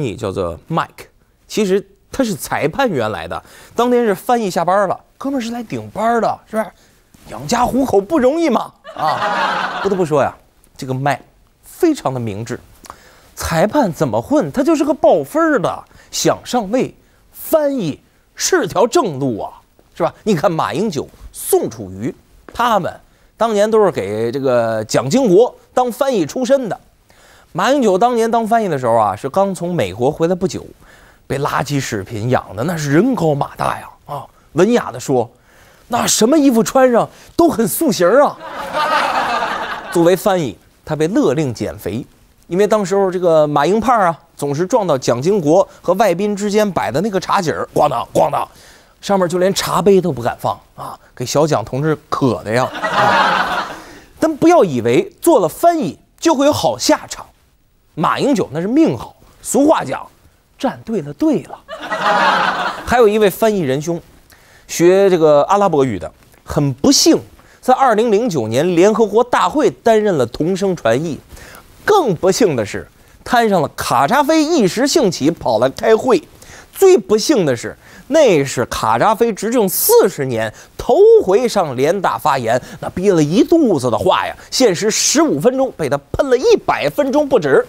译叫做 Mike，其实他是裁判员来的。当天是翻译下班了，哥们是来顶班的，是不是？养家糊口不容易嘛啊！不得不说呀，这个 Mike 非常的明智。裁判怎么混，他就是个报分的。想上位，翻译是条正路啊，是吧？你看马英九、宋楚瑜，他们当年都是给这个蒋经国当翻译出身的。马英九当年当翻译的时候啊，是刚从美国回来不久，被垃圾食品养的那是人高马大呀！啊，文雅的说，那什么衣服穿上都很塑形啊。作为翻译，他被勒令减肥，因为当时候这个马英胖啊，总是撞到蒋经国和外宾之间摆的那个茶几儿，咣当咣当，上面就连茶杯都不敢放啊，给小蒋同志渴的呀。啊、但不要以为做了翻译就会有好下场。马英九那是命好，俗话讲，站对了队了。还有一位翻译仁兄，学这个阿拉伯语的，很不幸，在二零零九年联合国大会担任了同声传译。更不幸的是，摊上了卡扎菲一时兴起跑来开会。最不幸的是，那是卡扎菲执政四十年头回上联大发言，那憋了一肚子的话呀，限时十五分钟，被他喷了一百分钟不止。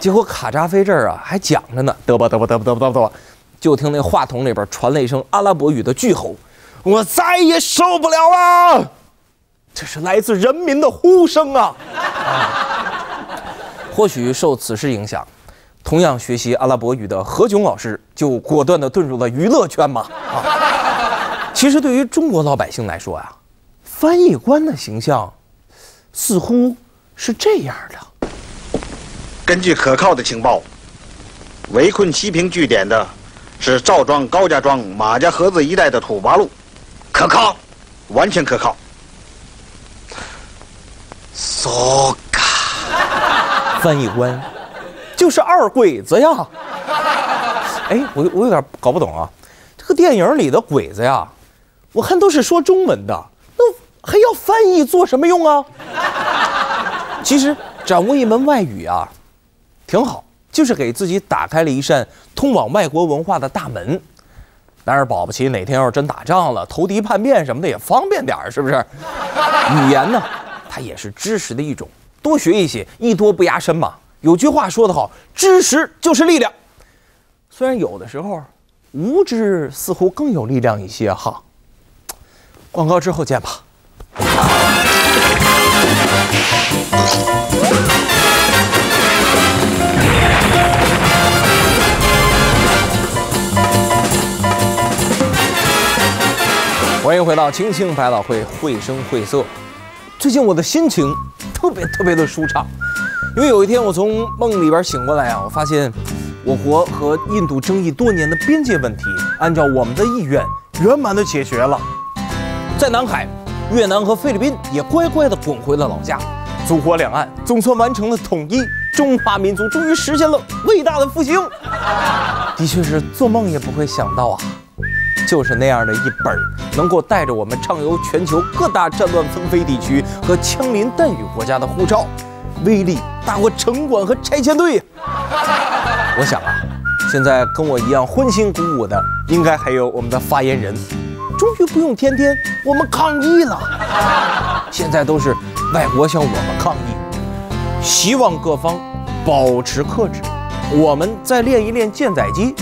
结果卡扎菲这儿啊还讲着呢，嘚吧嘚吧嘚吧嘚吧嘚吧，就听那话筒里边传了一声阿拉伯语的巨吼：“我再也受不了了！”这是来自人民的呼声啊！或许受此事影响。同样学习阿拉伯语的何炅老师就果断地遁入了娱乐圈嘛啊！其实对于中国老百姓来说呀，翻译官的形象似乎是这样的。根据可靠的情报，围困西平据点的是赵庄、高家庄、马家河子一带的土八路，可靠，完全可靠。so 嘎，翻译官。就是二鬼子呀！哎，我我有点搞不懂啊，这个电影里的鬼子呀，我看都是说中文的，那还要翻译做什么用啊？其实掌握一门外语啊，挺好，就是给自己打开了一扇通往外国文化的大门。但是保不齐哪天要是真打仗了，投敌叛变什么的也方便点是不是？语言呢，它也是知识的一种，多学一些，艺多不压身嘛。有句话说得好，知识就是力量。虽然有的时候，无知似乎更有力量一些哈。广告之后见吧。欢迎回到青青百老汇，绘声绘色。最近我的心情特别特别的舒畅。因为有一天我从梦里边醒过来啊，我发现我国和印度争议多年的边界问题，按照我们的意愿圆满的解决了。在南海，越南和菲律宾也乖乖的滚回了老家，祖国两岸总算完成了统一，中华民族终于实现了伟大的复兴。的确是做梦也不会想到啊，就是那样的一本能够带着我们畅游全球各大战乱纷飞地区和枪林弹雨国家的护照。威力大过城管和拆迁队。我想啊，现在跟我一样欢欣鼓舞的，应该还有我们的发言人。终于不用天天我们抗议了，现在都是外国向我们抗议。希望各方保持克制，我们再练一练舰载机，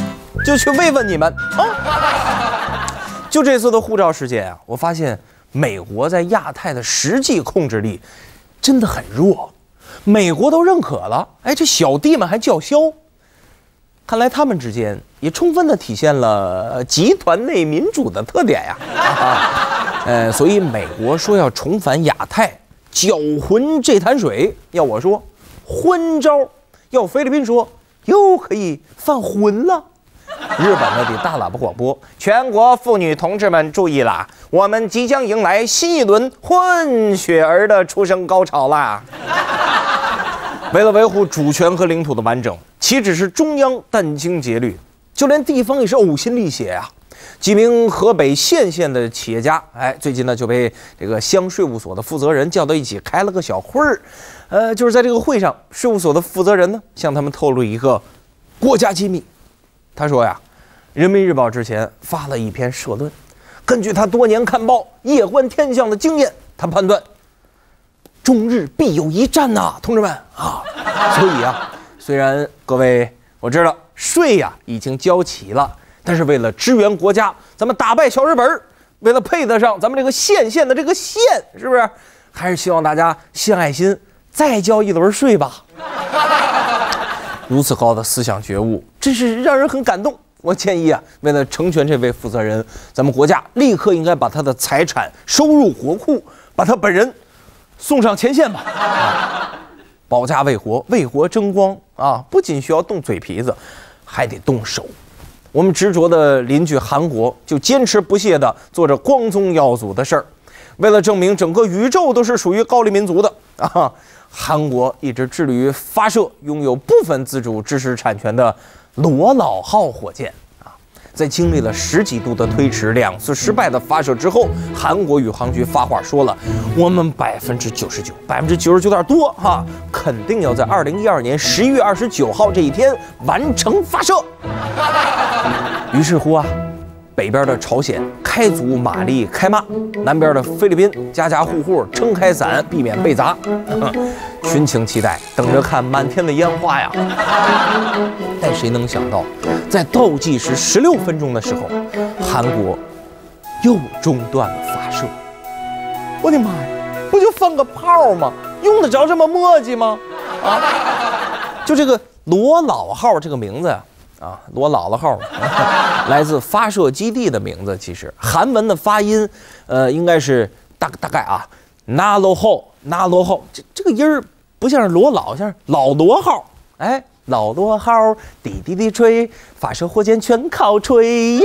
就去慰问你们啊。就这次的护照事件啊，我发现美国在亚太的实际控制力真的很弱。美国都认可了，哎，这小弟们还叫嚣，看来他们之间也充分的体现了集团内民主的特点呀。呃，所以美国说要重返亚太，搅浑这潭水，要我说，昏招；要菲律宾说，又可以犯浑了。日本呢得大喇叭广播，全国妇女同志们注意啦，我们即将迎来新一轮混血儿的出生高潮啦。为了维护主权和领土的完整，岂止是中央殚精竭虑，就连地方也是呕心沥血啊！几名河北献县的企业家，哎，最近呢就被这个乡税务所的负责人叫到一起开了个小会儿。呃，就是在这个会上，税务所的负责人呢向他们透露一个国家机密。他说呀，《人民日报》之前发了一篇社论，根据他多年看报、夜观天象的经验，他判断中日必有一战呐，同志们啊！所以啊，虽然各位我知道税呀已经交齐了。但是为了支援国家，咱们打败小日本为了配得上咱们这个县县的这个县，是不是？还是希望大家献爱心，再交一轮税吧。如此高的思想觉悟，真是让人很感动。我建议啊，为了成全这位负责人，咱们国家立刻应该把他的财产收入国库，把他本人送上前线吧。保家卫国，为国争光啊！不仅需要动嘴皮子，还得动手。我们执着的邻居韩国就坚持不懈地做着光宗耀祖的事儿，为了证明整个宇宙都是属于高丽民族的啊，韩国一直致力于发射拥有部分自主知识产权的罗老号火箭，在经历了十几度的推迟、两次失败的发射之后，韩国宇航局发话说了，我们百分之九十九，百分之九十九点多哈，肯定要在二零一二年十一月二十九号这一天完成发射。于是乎啊，北边的朝鲜开足马力开骂，南边的菲律宾家家户户撑开伞，避免被砸，群情期待，等着看满天的烟花呀。但谁能想到，在倒计时十六分钟的时候，韩国又中断了发射。我的妈呀，不就放个炮吗？用得着这么磨叽吗？啊，就这个罗老号这个名字呀。啊罗姥姥号，来自发射基地的名字。其实韩文的发音，呃，应该是大大概啊，纳罗号，纳罗后，这这个音儿不像是罗老，像是老罗号。哎，老罗号，滴滴滴吹，发射火箭全靠吹呀。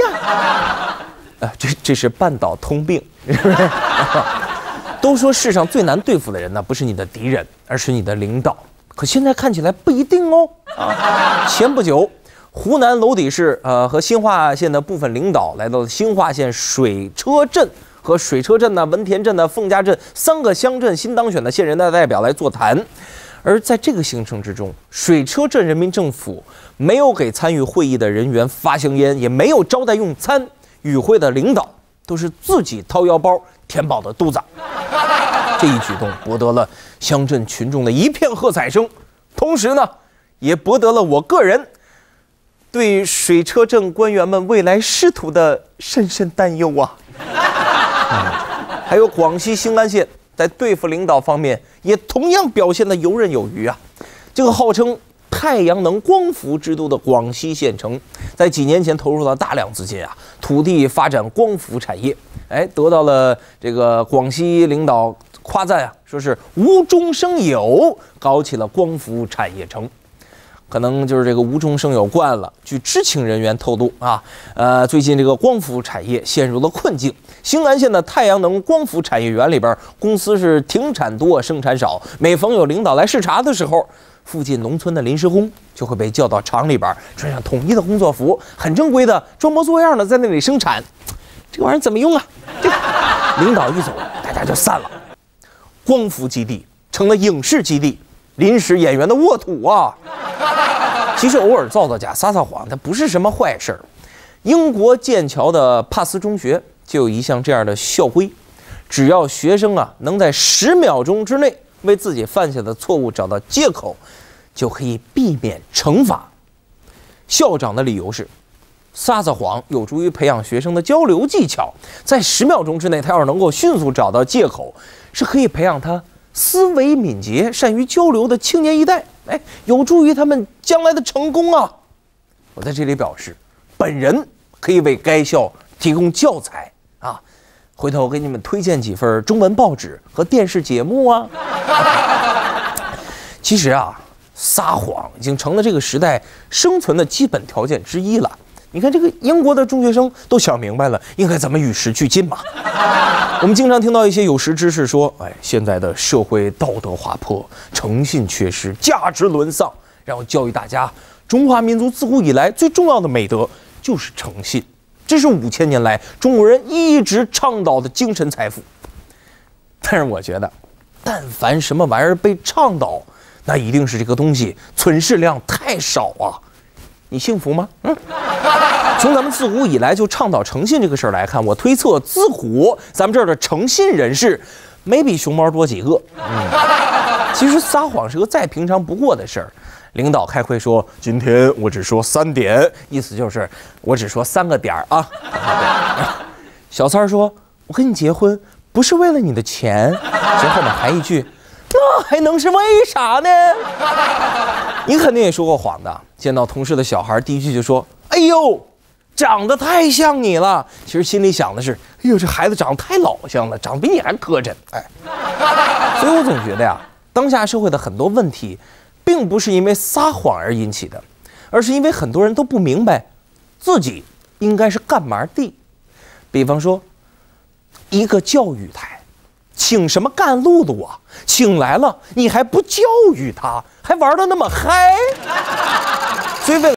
啊，这这是半岛通病，是不是？都说世上最难对付的人呢，不是你的敌人，而是你的领导。可现在看起来不一定哦。啊，前不久。湖南娄底市，呃，和新化县的部分领导来到了新化县水车镇和水车镇呢、文田镇的凤家镇三个乡镇新当选的县人大代表来座谈。而在这个行程之中，水车镇人民政府没有给参与会议的人员发香烟，也没有招待用餐。与会的领导都是自己掏腰包填饱的肚子。这一举动博得了乡镇群众的一片喝彩声，同时呢，也博得了我个人。对水车镇官员们未来仕途的深深担忧啊！还有广西兴安县在对付领导方面也同样表现得游刃有余啊！这个号称太阳能光伏之都的广西县城，在几年前投入了大量资金啊，土地发展光伏产业，哎，得到了这个广西领导夸赞啊，说是无中生有，搞起了光伏产业城。可能就是这个无中生有惯了。据知情人员透露啊，呃，最近这个光伏产业陷入了困境。兴安县的太阳能光伏产业园里边，公司是停产多，生产少。每逢有领导来视察的时候，附近农村的临时工就会被叫到厂里边，穿上统一的工作服，很正规的装模作样的在那里生产。这玩意儿怎么用啊？这领导一走，大家就散了。光伏基地成了影视基地。临时演员的沃土啊，其实偶尔造造假、撒撒谎，它不是什么坏事儿。英国剑桥的帕斯中学就有一项这样的校规：只要学生啊能在十秒钟之内为自己犯下的错误找到借口，就可以避免惩罚。校长的理由是，撒撒谎有助于培养学生的交流技巧，在十秒钟之内，他要是能够迅速找到借口，是可以培养他。思维敏捷、善于交流的青年一代，哎，有助于他们将来的成功啊！我在这里表示，本人可以为该校提供教材啊，回头我给你们推荐几份中文报纸和电视节目啊。其实啊，撒谎已经成了这个时代生存的基本条件之一了。你看，这个英国的中学生都想明白了，应该怎么与时俱进嘛。我们经常听到一些有识之士说：“哎，现在的社会道德滑坡，诚信缺失，价值沦丧。”然后教育大家，中华民族自古以来最重要的美德就是诚信。这是五千年来中国人一直倡导的精神财富。但是我觉得，但凡什么玩意儿被倡导，那一定是这个东西存世量太少啊！你幸福吗？嗯。从咱们自古以来就倡导诚信这个事儿来看，我推测自古咱们这儿的诚信人士没比熊猫多几个。嗯，其实撒谎是个再平常不过的事儿。领导开会说：“今天我只说三点，意思就是我只说三个点儿啊。”小三儿说：“我跟你结婚不是为了你的钱。”其实后面还一句：“那还能是为啥呢？” 你肯定也说过谎的。见到同事的小孩，第一句就说：“哎呦。”长得太像你了，其实心里想的是，哎呦，这孩子长得太老像了，长得比你还磕碜。哎，所以我总觉得呀，当下社会的很多问题，并不是因为撒谎而引起的，而是因为很多人都不明白，自己应该是干嘛的。比方说，一个教育台，请什么干路的我，请来了，你还不教育他，还玩的那么嗨，所以为了。